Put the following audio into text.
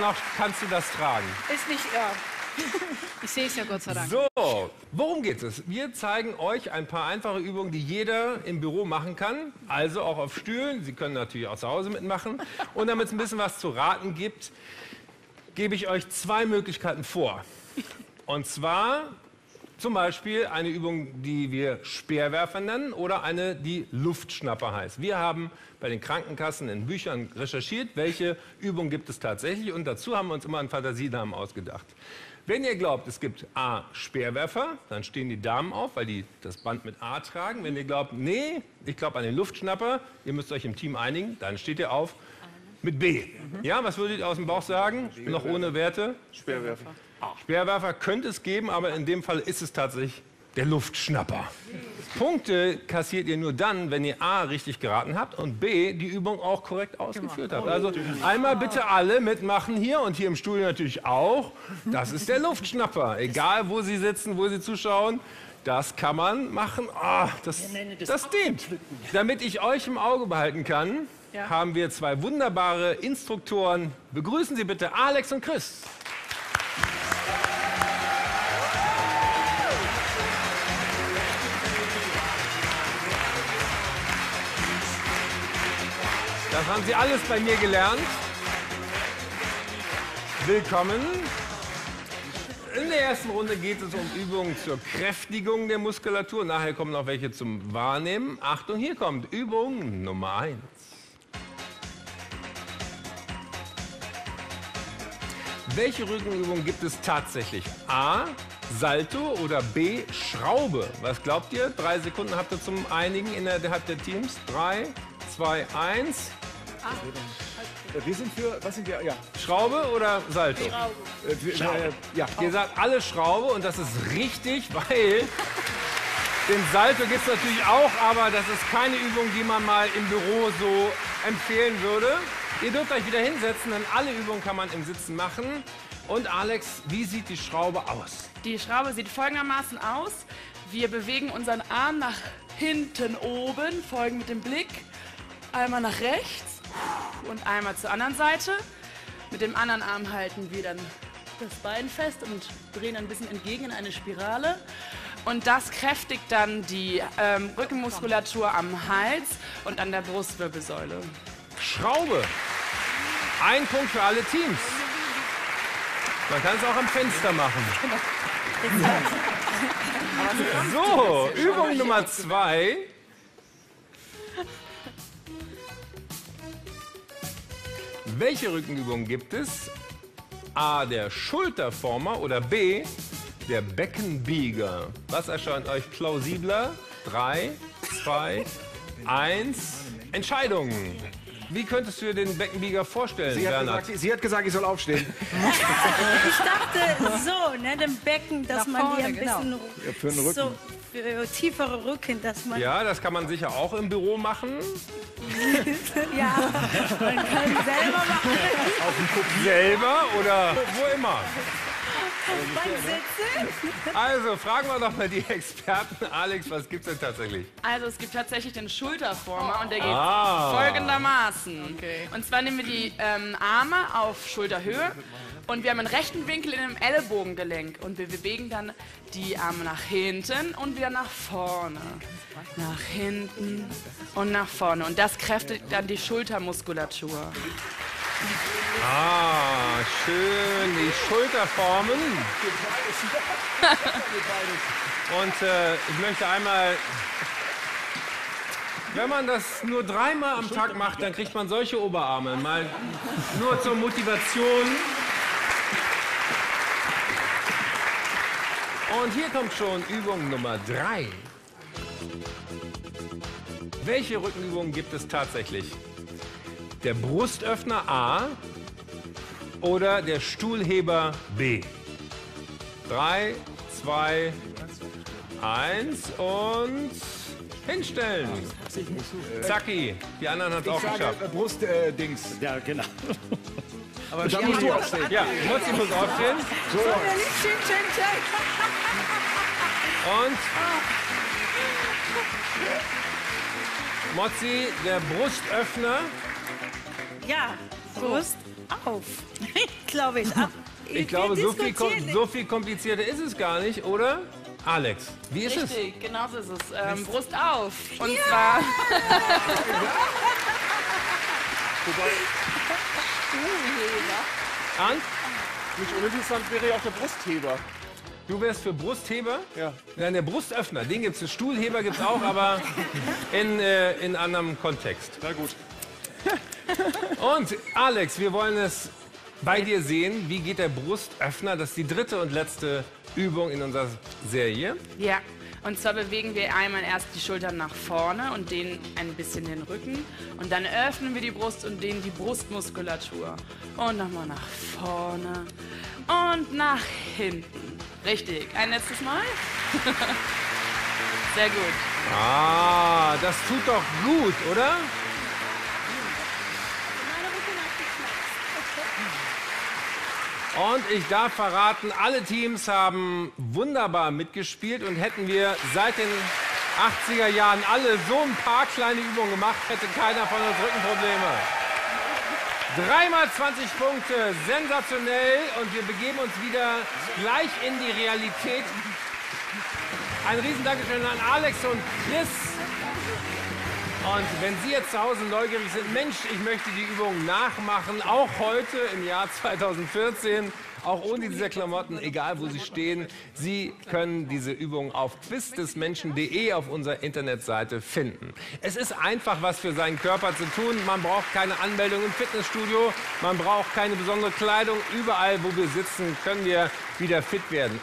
noch kannst du das tragen. Ist nicht, ja. Ich sehe es ja Gott sei Dank. So, worum geht es? Wir zeigen euch ein paar einfache Übungen, die jeder im Büro machen kann. Also auch auf Stühlen. Sie können natürlich auch zu Hause mitmachen. Und damit es ein bisschen was zu raten gibt, gebe ich euch zwei Möglichkeiten vor. Und zwar zum Beispiel eine Übung, die wir Speerwerfer nennen oder eine, die Luftschnapper heißt. Wir haben bei den Krankenkassen in Büchern recherchiert, welche Übungen gibt es tatsächlich und dazu haben wir uns immer einen Fantasienamen ausgedacht. Wenn ihr glaubt, es gibt A, Speerwerfer, dann stehen die Damen auf, weil die das Band mit A tragen. Wenn ihr glaubt, nee, ich glaube an den Luftschnapper, ihr müsst euch im Team einigen, dann steht ihr auf mit B. Ja, was würdet ihr aus dem Bauch sagen? Noch ohne Werte? Speerwerfer. Speerwerfer könnte es geben, aber in dem Fall ist es tatsächlich der Luftschnapper. Punkte kassiert ihr nur dann, wenn ihr A richtig geraten habt und B die Übung auch korrekt ausgeführt habt. Also einmal bitte alle mitmachen hier und hier im Studio natürlich auch. Das ist der Luftschnapper. Egal wo Sie sitzen, wo Sie zuschauen. Das kann man machen. Ah, das, das dient. Damit ich euch im Auge behalten kann, haben wir zwei wunderbare Instruktoren. Begrüßen Sie bitte Alex und Chris. Haben Sie alles bei mir gelernt. Willkommen. In der ersten Runde geht es um Übungen zur Kräftigung der Muskulatur. Nachher kommen noch welche zum Wahrnehmen. Achtung, hier kommt Übung Nummer 1. Welche Rückenübung gibt es tatsächlich? A. Salto oder B. Schraube? Was glaubt ihr? Drei Sekunden habt ihr zum Einigen innerhalb der Teams. Drei, zwei, eins. Äh, Wir sind für, was sind wir? Ja, Schraube oder Salto? äh, wir, äh, ja. Ihr sagt alle Schraube und das ist richtig, weil den Salto gibt es natürlich auch, aber das ist keine Übung, die man mal im Büro so empfehlen würde. Ihr dürft euch wieder hinsetzen, denn alle Übungen kann man im Sitzen machen. Und Alex, wie sieht die Schraube aus? Die Schraube sieht folgendermaßen aus. Wir bewegen unseren Arm nach hinten oben, folgen mit dem Blick einmal nach rechts und einmal zur anderen Seite. Mit dem anderen Arm halten wir dann das Bein fest und drehen ein bisschen entgegen in eine Spirale. Und das kräftigt dann die ähm, Rückenmuskulatur am Hals und an der Brustwirbelsäule. Schraube. Ein Punkt für alle Teams. Man kann es auch am Fenster machen. So, Übung Nummer zwei. Welche Rückenübung gibt es? A, der Schulterformer oder B, der Beckenbieger? Was erscheint euch plausibler? Drei, zwei, eins. Entscheidung. Wie könntest du dir den Beckenbieger vorstellen, Sie, hat Bernhard? gesagt, sie hat gesagt, ich soll aufstehen. Ich dachte so, ne, dem Becken, dass Nach man die vorne, ein genau. bisschen Ja, für den Rücken. so für tiefere Rücken, dass man ja, Ja, das kann man sicher auch im Büro machen. man kann selber machen Selber oder wo immer. beim Sitzen. Also fragen wir doch mal die Experten. Alex, was gibt's denn tatsächlich? Also es gibt tatsächlich den Schulterformer und der geht Ah. folgendermaßen. Und zwar nehmen wir die ähm, Arme auf Schulterhöhe und wir haben einen rechten Winkel in dem Ellbogengelenk und wir bewegen dann die Arme nach hinten und wieder nach vorne. Nach hinten und nach vorne. Und das kräftigt dann die Schultermuskulatur. Ah, schön, die Schulter formen. Und äh, ich möchte einmal, wenn man das nur dreimal am Tag macht, dann kriegt man solche Oberarme. Mal nur zur Motivation. Und hier kommt schon Übung Nummer drei. Welche Rückenübungen gibt es tatsächlich? Der Brustöffner A oder der Stuhlheber B? Drei, zwei, eins und hinstellen. Zacki, die anderen haben es auch geschafft. sage äh, Brustdings. Ja, genau. Aber da muss ich aufstehen. Ja, Mutzi muss aufstehen. Und Mozzi, der Brustöffner. Ja, Brust. auf. glaube ich. Ab- Ich glaube, so viel, so viel komplizierter ist es gar nicht, oder? Alex, wie ist es? Richtig, genau so ist es. Ähm, Brust auf. Und zwar Arndt, Nicht uninteressant wäre ja auch der Brustheber. du wärst für Brustheber? Ja. Nein, der Brustöffner, den gibt es. Stuhlheber gibt es auch, aber in, äh, in anderem Kontext. Na gut. Und Alex, wir wollen es bei dir sehen. Wie geht der Brustöffner? Das ist die dritte und letzte Übung in unserer Serie. Ja, und zwar bewegen wir einmal erst die Schultern nach vorne und dehnen ein bisschen den Rücken. Und dann öffnen wir die Brust und dehnen die Brustmuskulatur. Und nochmal nach vorne und nach hinten. Richtig, ein letztes Mal. Sehr gut. Ah, das tut doch gut, oder? Und ich darf verraten, alle Teams haben wunderbar mitgespielt und hätten wir seit den 80er Jahren alle so ein paar kleine Übungen gemacht, hätte keiner von uns Rückenprobleme. Dreimal 20 Punkte, sensationell und wir begeben uns wieder gleich in die Realität. Ein Riesendankeschön an Alex und Chris. Und wenn Sie jetzt zu Hause neugierig sind, Mensch, ich möchte die Übung nachmachen, auch heute im Jahr 2014, auch ohne diese Klamotten, egal wo Sie stehen, Sie können diese Übung auf quiztesmenschen.de auf unserer Internetseite finden. Es ist einfach was für seinen Körper zu tun. Man braucht keine Anmeldung im Fitnessstudio, man braucht keine besondere Kleidung. Überall, wo wir sitzen, können wir wieder fit werden.